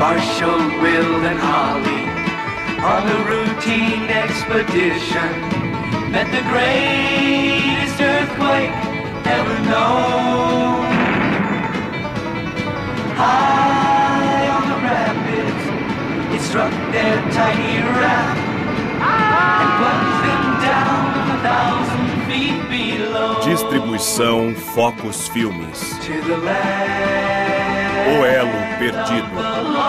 Marshall, Will, and Holly on a routine expedition met the greatest earthquake ever known. High on the rapids, it struck their tiny raft and plunged them down a thousand feet below. Distribuição Focus Filmes. To the land O Elo Perdido.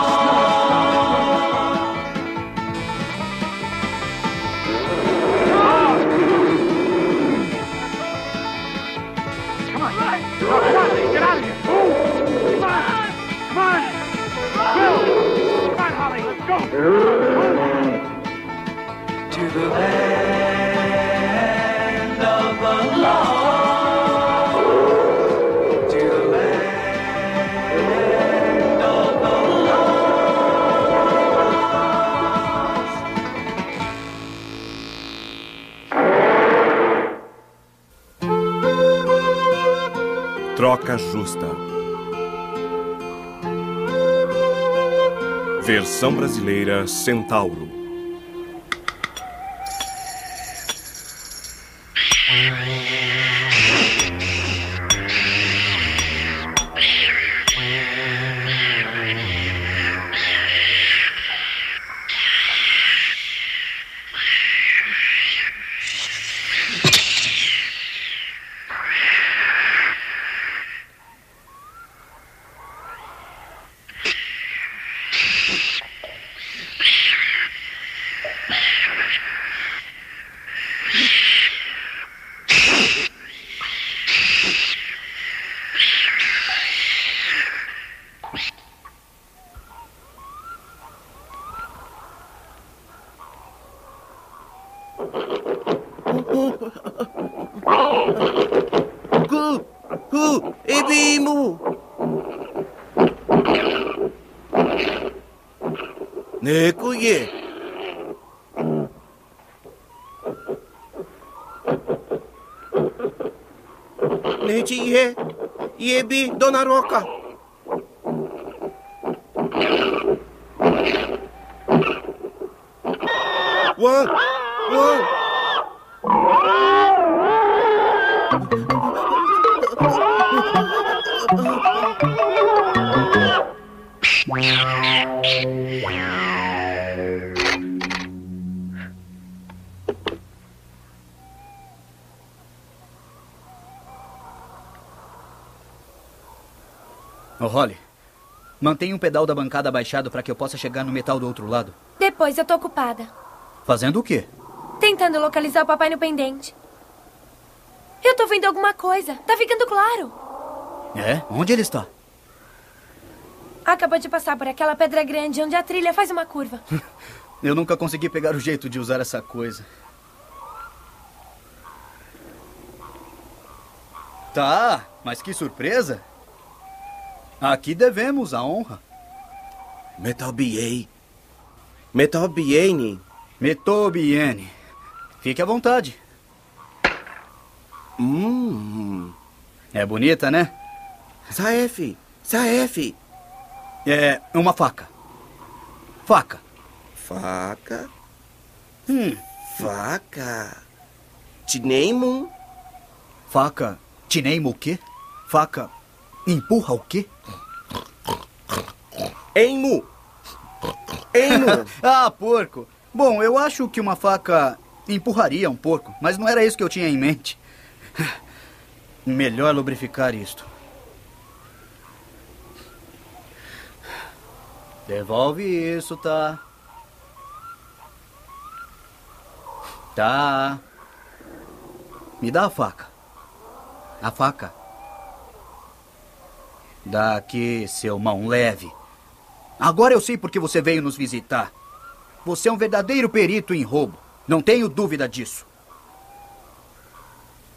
Troca Justa. Versão brasileira Centauro. देखो ये। नहीं चाहिए। ये भी दोनों नारों का। वो वो mantenha um pedal da bancada abaixado para que eu possa chegar no metal do outro lado. Depois eu tô ocupada. Fazendo o quê? Tentando localizar o papai no pendente. Eu tô vendo alguma coisa. Tá ficando claro. É? Onde ele está? Acabou de passar por aquela pedra grande onde a trilha faz uma curva. Eu nunca consegui pegar o jeito de usar essa coisa. Tá, mas que surpresa! Aqui devemos a honra. Metal BA, Metobiene. Fique à vontade. Hum. É bonita, né? Saef, Saef. É uma faca. Faca. Faca, Hum, faca. Tineimun. faca. Tineima o quê? Faca. Empurra o quê? Eimu. Eimu. Ah, porco. Bom, eu acho que uma faca empurraria um porco, mas não era isso que eu tinha em mente. Melhor lubrificar isto. Devolve isso, tá? Tá. Me dá a faca. A faca. Dá aqui, seu mão leve. Agora eu sei por que você veio nos visitar. Você é um verdadeiro perito em roubo. Não tenho dúvida disso.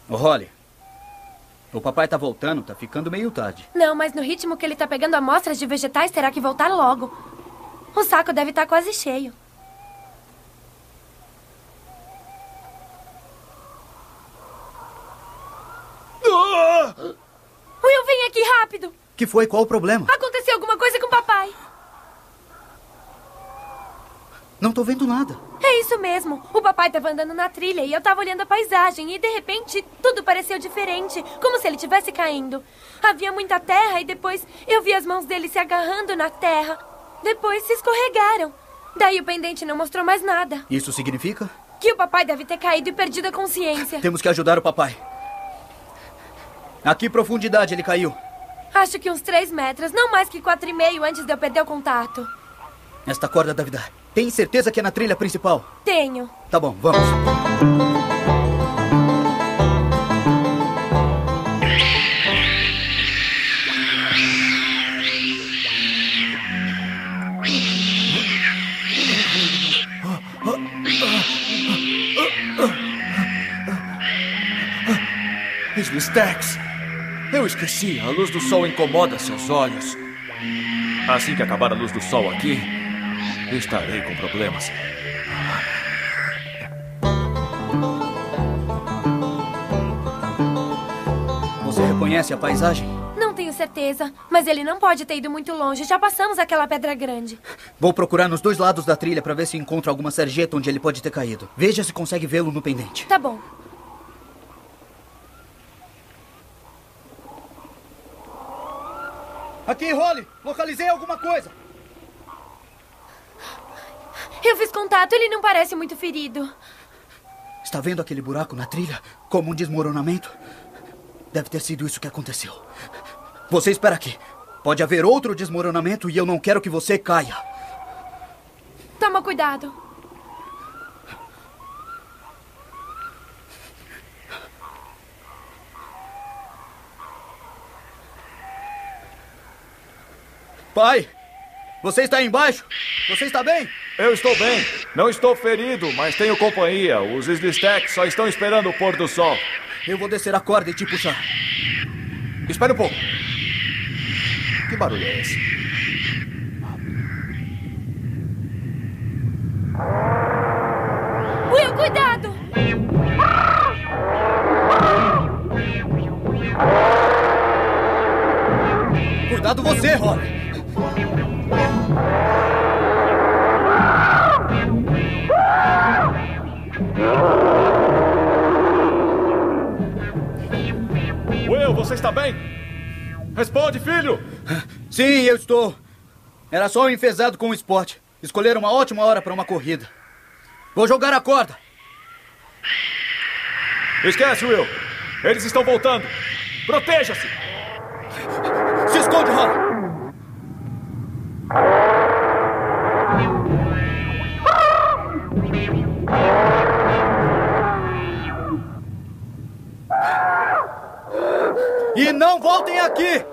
Holly. O papai tá voltando, tá ficando meio tarde. Não, mas no ritmo que ele tá pegando amostras de vegetais, terá que voltar logo. O saco deve estar quase cheio. Will, vem aqui rápido! Que foi? Qual o problema? Aconteceu alguma coisa com o papai. Não tô vendo nada. É isso mesmo. O papai estava andando na trilha e eu estava olhando a paisagem e de repente tudo pareceu diferente, como se ele estivesse caindo. Havia muita terra e depois eu vi as mãos dele se agarrando na terra. Depois se escorregaram. Daí o pendente não mostrou mais nada. Isso significa? Que o papai deve ter caído e perdido a consciência. Temos que ajudar o papai. A que profundidade ele caiu? Acho que uns três metros, não mais que quatro e meio antes de eu perder o contato. Esta corda deve dar. Tem certeza que é na trilha principal? Tenho. Tá bom, vamos. Slistex! Eu esqueci, a luz do sol incomoda seus olhos. Assim que acabar a luz do sol aqui, estarei com problemas. Você reconhece a paisagem? Não tenho certeza, mas ele não pode ter ido muito longe. Já passamos aquela pedra grande. Vou procurar nos dois lados da trilha para ver se encontro alguma sarjeta onde ele pode ter caído. Veja se consegue vê-lo no pendente. Tá bom. Aqui, Holly! Localizei alguma coisa! Eu fiz contato, ele não parece muito ferido. Está vendo aquele buraco na trilha? Como um desmoronamento? Deve ter sido isso que aconteceu. Você espera aqui. Pode haver outro desmoronamento e eu não quero que você caia. Toma cuidado. Pai, você está aí embaixo? Você está bem? Eu estou bem. Não estou ferido, mas tenho companhia. Os Slistex só estão esperando o pôr do sol. Eu vou descer a corda e te puxar. Espere um pouco. Que barulho é esse? Bem? Responde, filho! Sim, eu estou. Era só um enfesado com o esporte. Escolheram uma ótima hora para uma corrida. Vou jogar a corda. Esquece, Will. Eles estão voltando. Proteja-se! Se esconde, Holly! E não voltem aqui!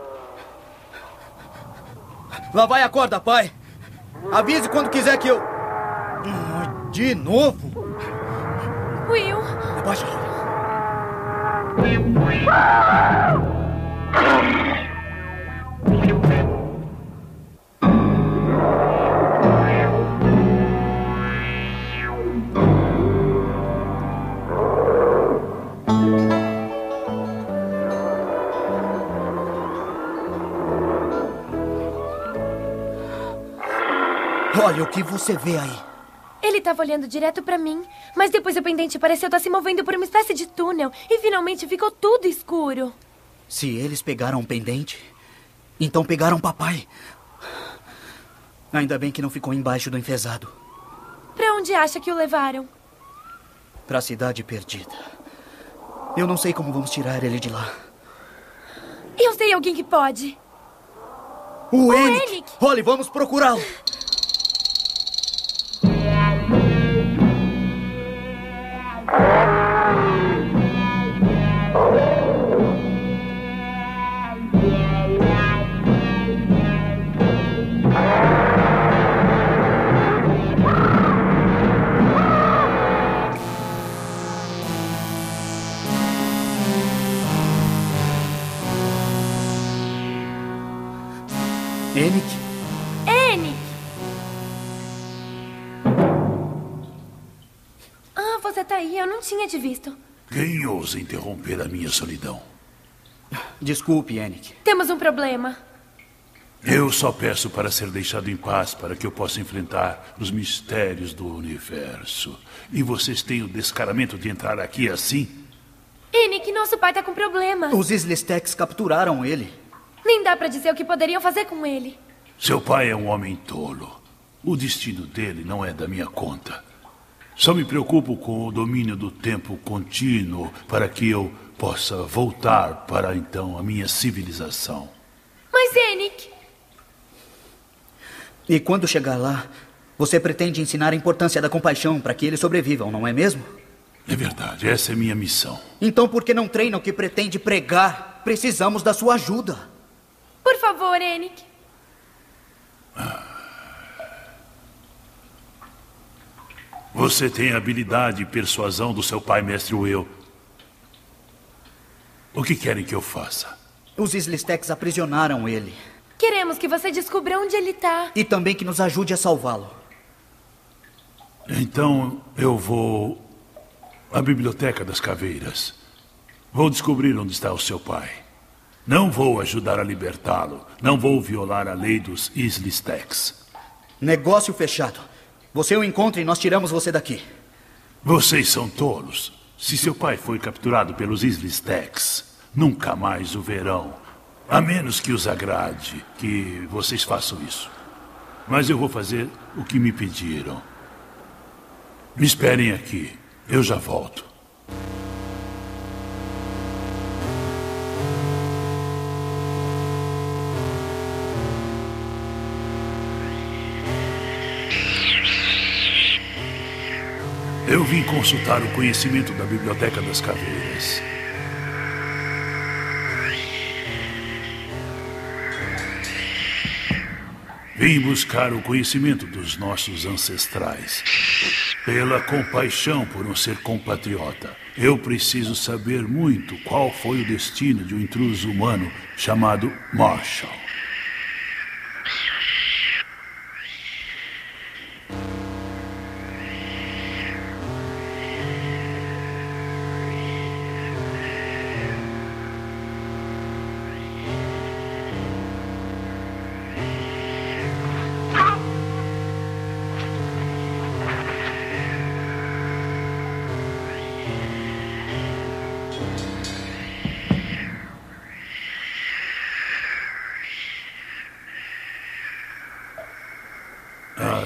Lá vai a corda, pai. Avise quando quiser que eu. Ah, De novo? Will, Abaixa, Holly. Olha o que você vê aí. ele estava olhando direto pra mim, mas depois o pendente pareceu estar se movendo por uma espécie de túnel e finalmente ficou tudo escuro. Se eles pegaram um pendente, então pegaram papai. Ainda bem que não ficou embaixo do enfesado. Pra onde acha que o levaram? Pra cidade perdida. Eu não sei como vamos tirar ele de lá. Eu sei alguém que pode. O, Enick! Enick! Holly, vamos procurá-lo! Tinha te visto. Quem ousa interromper a minha solidão? Desculpe, Enick. Temos um problema. Eu só peço para ser deixado em paz para que eu possa enfrentar os mistérios do universo. E vocês têm o descaramento de entrar aqui assim? Enic, nosso pai tá com problema. Os Slistex capturaram ele. Nem dá pra dizer o que poderiam fazer com ele. Seu pai é um homem tolo. O destino dele não é da minha conta. Só me preocupo com o domínio do tempo contínuo para que eu possa voltar para então a minha civilização. Mas, Enic, E quando chegar lá, você pretende ensinar a importância da compaixão para que eles sobrevivam, não é mesmo? É verdade, essa é minha missão. Então por que não treina o que pretende pregar? Precisamos da sua ajuda. por favor, Enic. Você tem a habilidade e persuasão do seu pai, mestre Will. O que querem que eu faça? Os Slistex aprisionaram ele. Queremos que você descubra onde ele tá. E também que nos ajude a salvá-lo. Então eu vou à Biblioteca das Caveiras. Vou descobrir onde está o seu pai. Não vou ajudar a libertá-lo. Não vou violar a lei dos Islistex. Negócio fechado. Você o encontra e nós tiramos você daqui. Vocês são tolos. Se seu pai foi capturado pelos Islistex, nunca mais o verão. A menos que os agrade que vocês façam isso. Mas eu vou fazer o que me pediram. Me esperem aqui. Eu já volto. Eu vim consultar o conhecimento da Biblioteca das Caveiras. Vim buscar o conhecimento dos nossos ancestrais. Pela compaixão por um ser compatriota, eu preciso saber muito qual foi o destino de um intruso humano chamado Marshall.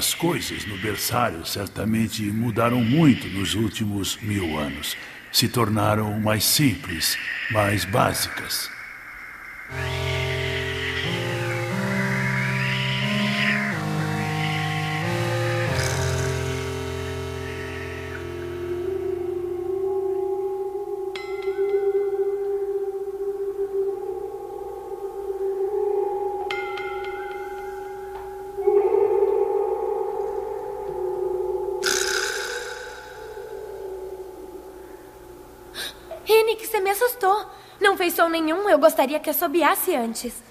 As coisas no berçário certamente mudaram muito nos últimos mil anos. Se tornaram mais simples, mais básicas. Som nenhum. Eu gostaria que assobiasse antes.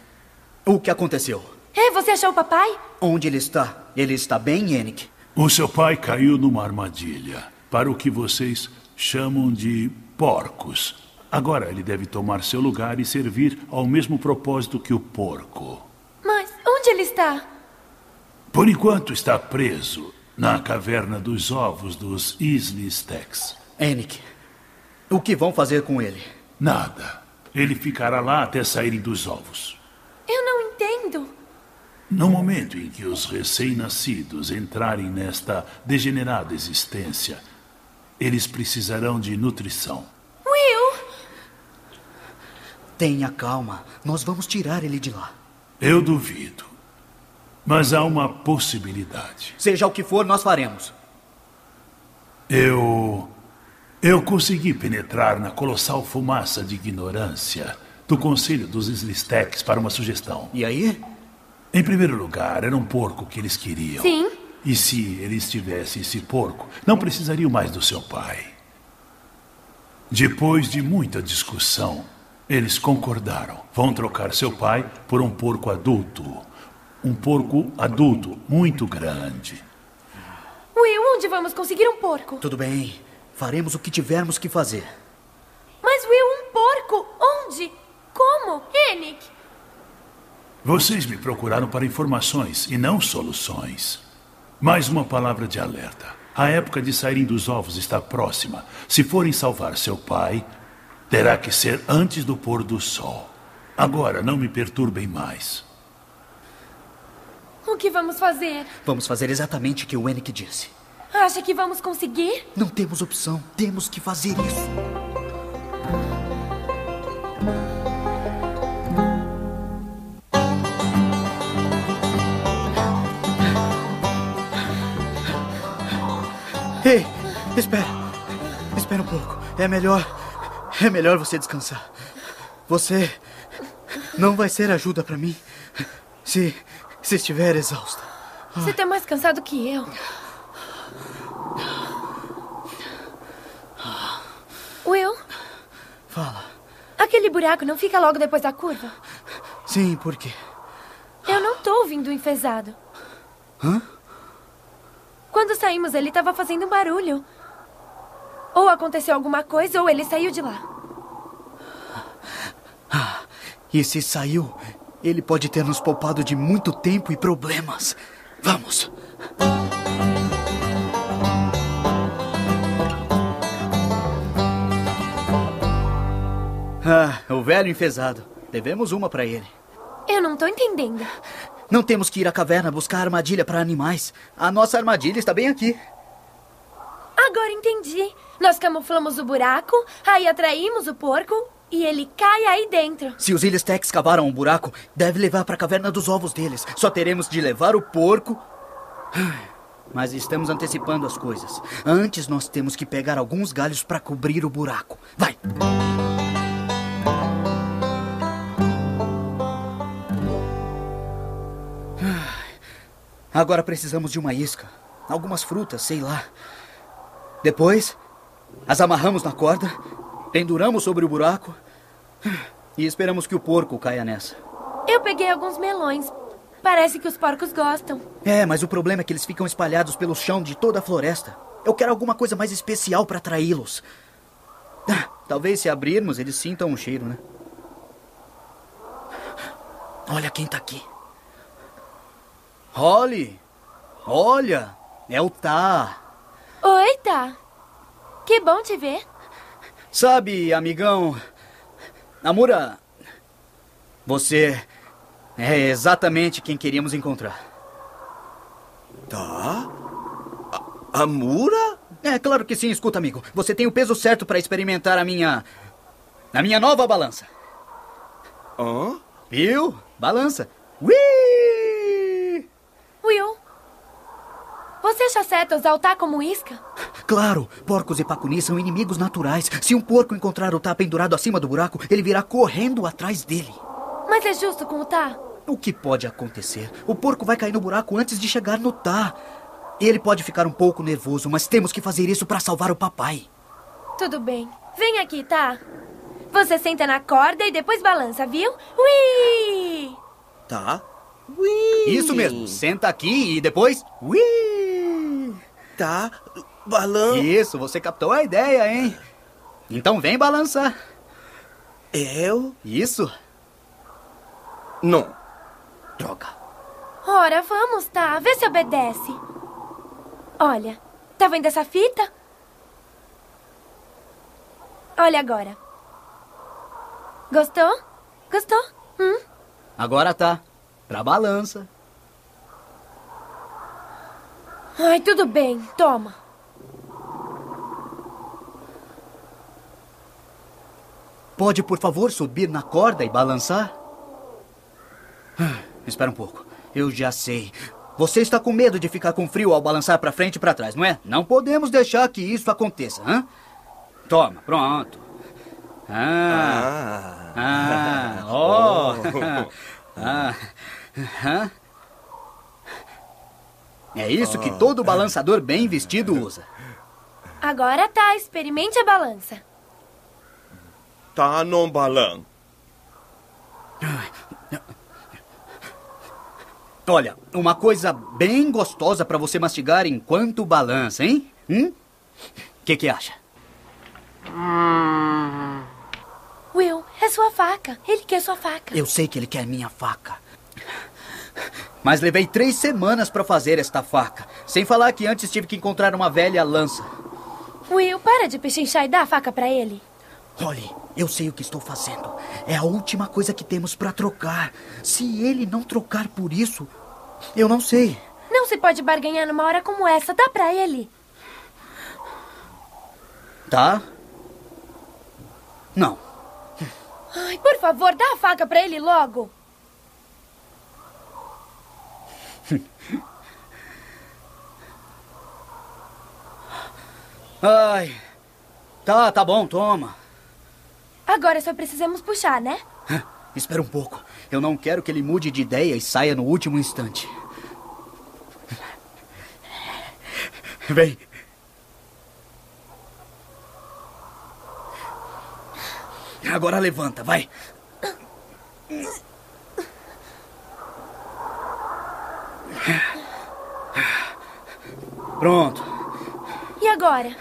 O que aconteceu? É, você achou o papai? Onde ele está? Ele está bem, Yannick? O seu pai caiu numa armadilha para o que vocês chamam de porcos. Agora ele deve tomar seu lugar e servir ao mesmo propósito que o porco. Mas onde ele está? Por enquanto está preso na caverna dos ovos dos Islistex. Yannick, o que vão fazer com ele? Nada. Ele ficará lá até saírem dos ovos. Eu não entendo. No momento em que os recém-nascidos entrarem nesta degenerada existência, eles precisarão de nutrição. Will! Tenha calma. Nós vamos tirar ele de lá. Eu duvido. Mas há uma possibilidade. Seja o que for, nós faremos. Eu. Eu consegui penetrar na colossal fumaça de ignorância do Conselho dos Islistex para uma sugestão. E aí? Em primeiro lugar, era um porco que eles queriam. Sim. E se eles tivessem esse porco, não precisariam mais do seu pai. Depois de muita discussão, eles concordaram. Vão trocar seu pai por um porco adulto. Um porco adulto muito grande. Will, onde vamos conseguir um porco? Tudo bem. Faremos o que tivermos que fazer. Mas, Will, um porco? Onde? Como? Enic? Vocês me procuraram para informações e não soluções. Mais uma palavra de alerta. A época de saírem dos ovos está próxima. Se forem salvar seu pai, terá que ser antes do pôr do sol. Agora, não me perturbem mais. O que vamos fazer? Vamos fazer exatamente o que o Enick disse. Acha que vamos conseguir? Não temos opção. Temos que fazer isso. Ei, espera. Espera um pouco. É melhor. É melhor você descansar. Você não vai ser ajuda para mim se se estiver exausta. Você tá mais cansado que eu. Will, Fala. aquele buraco não fica logo depois da curva? Sim, por quê? Eu não tô ouvindo o enfesado. Hã? Quando saímos, ele tava fazendo um barulho. Ou aconteceu alguma coisa, ou ele saiu de lá. E se saiu, ele pode ter nos poupado de muito tempo e problemas. Vamos. Ah, o velho enfesado. Devemos uma para ele. Eu não tô entendendo. Não temos que ir à caverna buscar armadilha para animais. A nossa armadilha está bem aqui. Agora entendi. Nós camuflamos o buraco, aí atraímos o porco e ele cai aí dentro. Se os Illistecs cavaram um buraco, deve levar para a caverna dos ovos deles. Só teremos de levar o porco. Mas estamos antecipando as coisas. Antes nós temos que pegar alguns galhos para cobrir o buraco. Vai! Agora precisamos de uma isca. Algumas frutas, sei lá. Depois, as amarramos na corda, penduramos sobre o buraco e esperamos que o porco caia nessa. Eu peguei alguns melões. Parece que os porcos gostam. É, mas o problema é que eles ficam espalhados pelo chão de toda a floresta. Eu quero alguma coisa mais especial para atraí-los. Ah, Talvez se abrirmos eles sintam um cheiro, né? Olha quem tá aqui. Holly! Olha! É o Tá. Oi, tá. Que bom te ver. Sabe, amigão. Amura. Você é exatamente quem queríamos encontrar. Tá? A, a Mura? É, claro que sim. Escuta, amigo. Você tem o peso certo para experimentar a minha. a minha nova balança. Hã? Viu? Balança. Ui! Will, você acha certo usar o tá como isca? Claro, porcos e pacunis são inimigos naturais. Se um porco encontrar o tá pendurado acima do buraco, ele virá correndo atrás dele. Mas é justo com o tá? O que pode acontecer? O porco vai cair no buraco antes de chegar no tá. Ele pode ficar um pouco nervoso, mas temos que fazer isso para salvar o papai. Tudo bem. Vem aqui, tá? Você senta na corda e depois balança, viu? Ui! Tá? Ui! Isso mesmo. Senta aqui e depois. Ui! Tá? Balan... Isso, você captou a ideia, hein? Então vem balançar. Eu? Isso. Não. Droga. Ora, vamos, tá? Vê se obedece. Olha, tá vendo essa fita? Olha agora. Gostou? Gostou? Hum? Agora tá. Pra balança. Ai, tudo bem. Toma. Pode, por favor, subir na corda e balançar? Ah, Espera um pouco. Eu já sei. Você está com medo de ficar com frio ao balançar para frente e para trás, não é? Não podemos deixar que isso aconteça, hã? Toma, pronto. Ah. Ah. Oh. Ah. Hã? É isso que todo balançador bem vestido usa. Agora tá, experimente a balança. Tá no balan. Olha, uma coisa bem gostosa para você mastigar enquanto balança, hein? Hum? O que que acha? Will, é sua faca. Ele quer sua faca. Eu sei que ele quer minha faca. Mas levei três semanas para fazer esta faca. Sem falar que antes tive que encontrar uma velha lança. Will, para de pechinchar e dá a faca pra ele. Olhe, eu sei o que estou fazendo. É a última coisa que temos para trocar. Se ele não trocar por isso, eu não sei. Não se pode barganhar numa hora como essa. Dá pra ele. Tá? Não. Ai, por favor, dá a faca pra ele logo. Ai. Tá, tá bom, toma. Agora só precisamos puxar, né? Espera um pouco. Eu não quero que ele mude de ideia e saia no último instante. Vem. Agora levanta, vai. Pronto. E agora?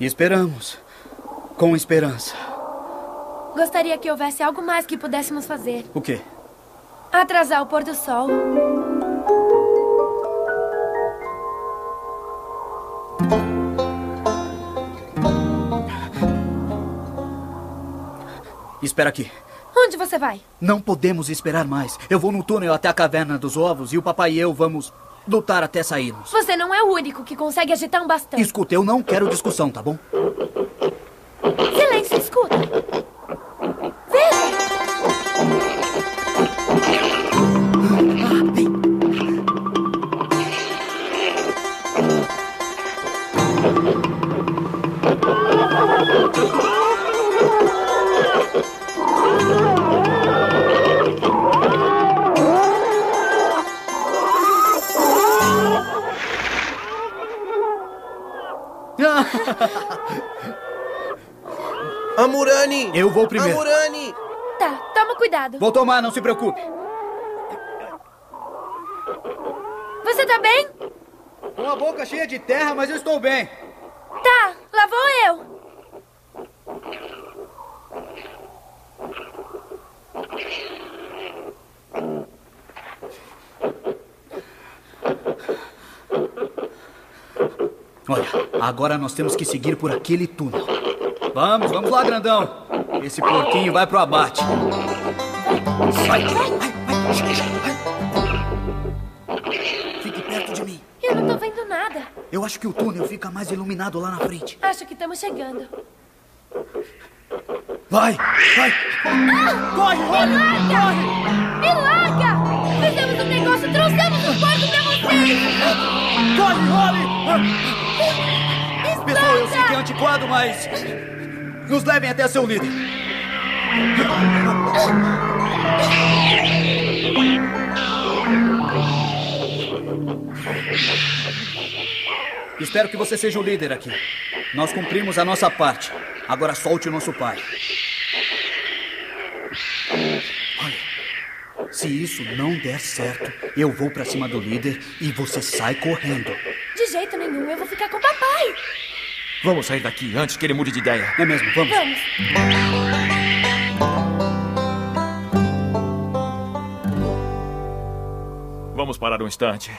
Esperamos. Com esperança. Gostaria que houvesse algo mais que pudéssemos fazer. O quê? Atrasar o pôr do sol. Espera aqui. Onde você vai? Não podemos esperar mais. Eu vou no túnel até a caverna dos ovos e o papai e eu vamos lutar até sairmos. Você não é o único que consegue agitar um bastão. Escuta, eu não quero discussão, tá bom? Silêncio, escuta. Vou primeiro. Amurani! Tá, toma cuidado. Vou tomar, não se preocupe. Você tá bem? Com a boca cheia de terra, mas eu estou bem. Tá, lá vou eu. Olha, agora nós temos que seguir por aquele túnel. Vamos, vamos lá, grandão. Esse porquinho vai pro abate. Vai. Fique perto de mim. Eu não tô vendo nada. Eu acho que o túnel fica mais iluminado lá na frente. Acho que estamos chegando. Vai, vai. Corre, Me Rony. larga! Me larga! Fizemos um negócio, trouxemos o porco pra vocês! Corre, Rony. Pessoal, eu sei que é antiquado, mas... Nos levem até seu líder. Espero que você seja o líder aqui. Nós cumprimos a nossa parte. Agora solte o nosso pai. Olha, se isso não der certo, eu vou pra cima do líder e você sai correndo. De jeito nenhum, eu vou ficar com o. Vamos sair daqui antes que ele mude de ideia. É mesmo? Vamos. Vamos. Vamos parar um instante.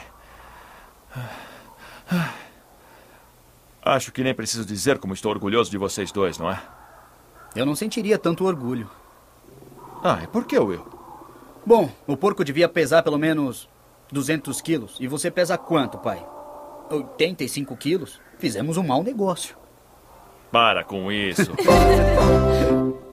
Acho que nem preciso dizer como estou orgulhoso de vocês dois, não é? Eu não sentiria tanto orgulho. Ah, e por que, Will? Bom, o porco devia pesar pelo menos 200 quilos. E você pesa quanto, pai? 85 quilos? Fizemos um mau negócio. Para com isso.